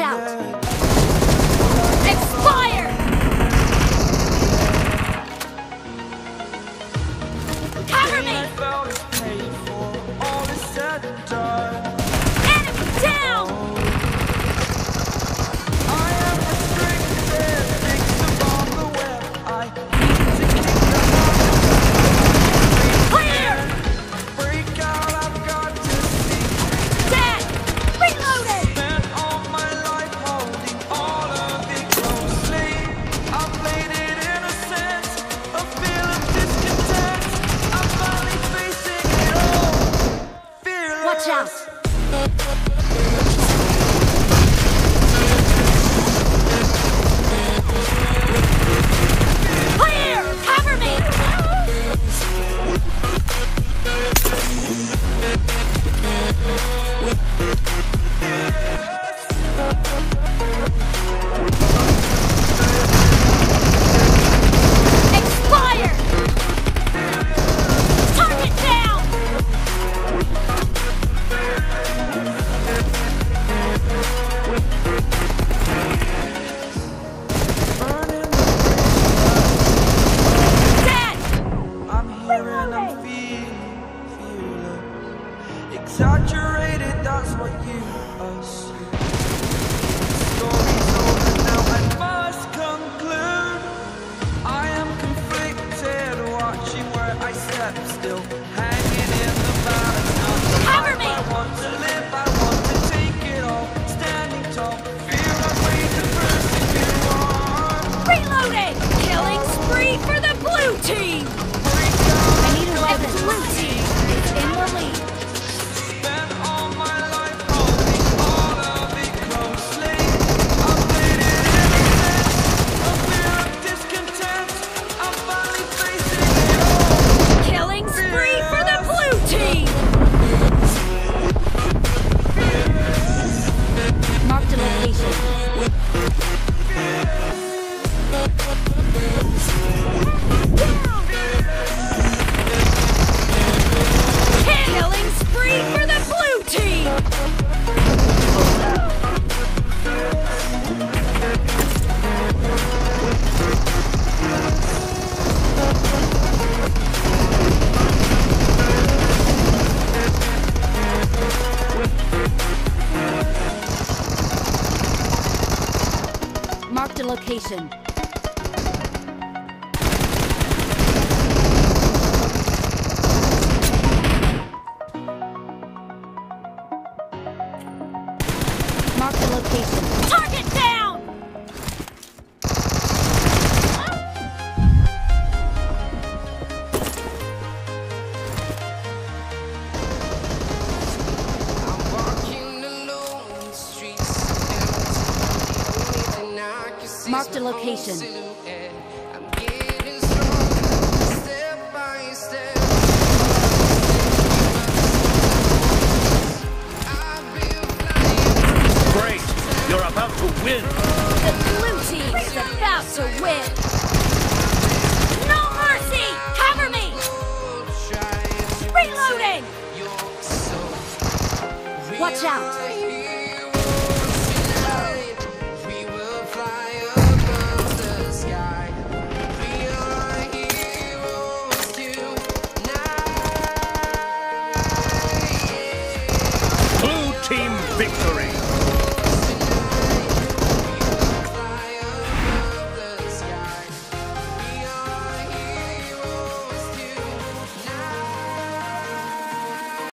out. my step still hanging in the balance. Cover me! location. Mark the location. Great! You're about to win! The blue team is about to win! No mercy! Cover me! Reloading! Watch out!